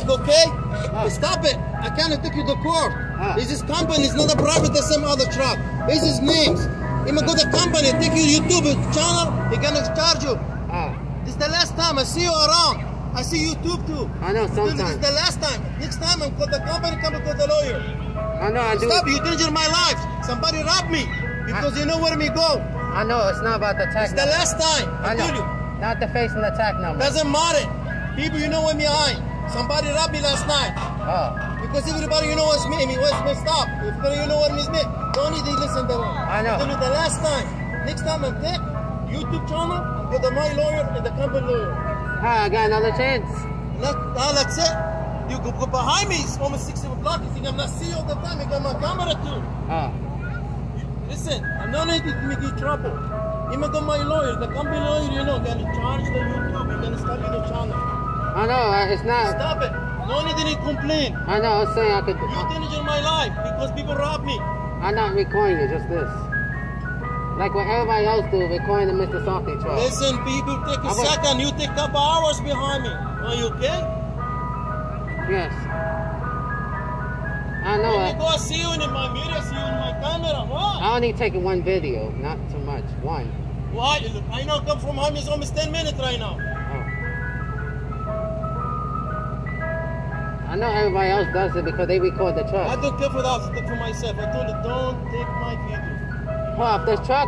video my truck, okay? Stop it. I can't take you to court. Ah. This is company. It's not a private the same other truck. This is names. If I go to company, take you YouTube channel, they gonna charge you. Ah, This is the last time I see you around. I see YouTube too. I know sometimes. This is the last time. Next time I'm call the company, come and call the lawyer. I know I do. Stop, you danger my life. Somebody robbed me because you know where me go. I know it's not about the tag It's the last time. I, I know. told you. Not the face and the tag number. Doesn't matter. People, you know where me I. Somebody robbed me last night. Oh, Because everybody, you know what's me, me what's messed up. If you know what is me, don't need to listen to them. I know. Told you the last time. Next time I'm take YouTube channel, I'm to my lawyer and the company lawyer. hi, I got another chance. That, ah, that's it. You go, go behind me, it's almost 60 block. You think I'm not see all the time. I got my camera too. Oh, Listen, I'm not need to make you trouble. Even though my lawyer, the company lawyer, you know, gonna charge the YouTube, you're gonna stop the channel. I know it's not. Stop it. No need any complain. I know. I'm saying I could. You danger my life because people rob me. I'm not recording it. Just this. Like what everybody else do, recording the Mr. Softee truck. Listen, people take a second. You take a couple hours behind me. Are you okay? Yes. I know. Let me go see you in my mirror, see you in my camera. What? I only taking one video, not too much. One. Why? I know come from home. It's almost 10 minutes right now. I know everybody else does it because they record the I truck. don't care for that. I for myself. I told you, don't take my video. Pull off this truck.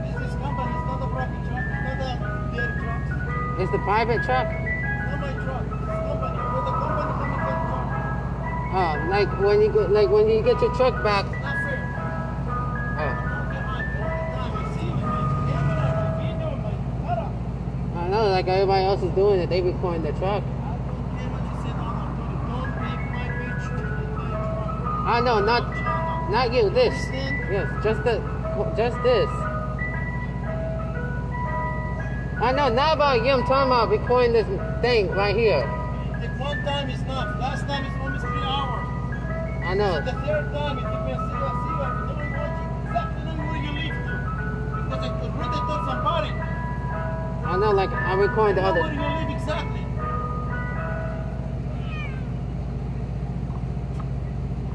This is company. It's not a private truck. It's not a their truck. It's the private truck. It's not my truck. It's company. For the company, come and get truck. Oh, like when you go, like when you get your truck back. It's not fair. Oh, Don't get my all the time. I see you, my camera, my video, my camera. I know. Like everybody else is doing it. They recording the truck. Ah, I know. Not, not you. This. Yes. Just the, just this. Ah, I know. Not about you. I'm talking about recording this thing right here. The one time is enough. Last time is almost three hours. I know. The third time, it depends. See, I see you. I don't know what you exactly know where you live to. Because I could really told somebody. I know. Like I'm recording the other.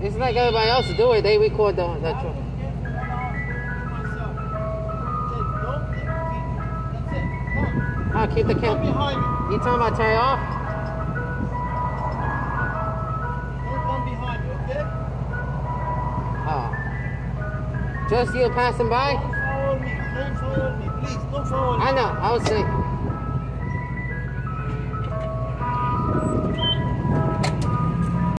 It's like everybody else do it. They record the, the I truck. don't care for one hour. I'm doing myself. Okay, don't take video. That's it. Come. I'll keep the camera. You talking about turn it off? Don't come behind me, okay? Oh. Just you passing by? Don't follow me. Don't follow me. Please, don't follow me. I know. I was saying.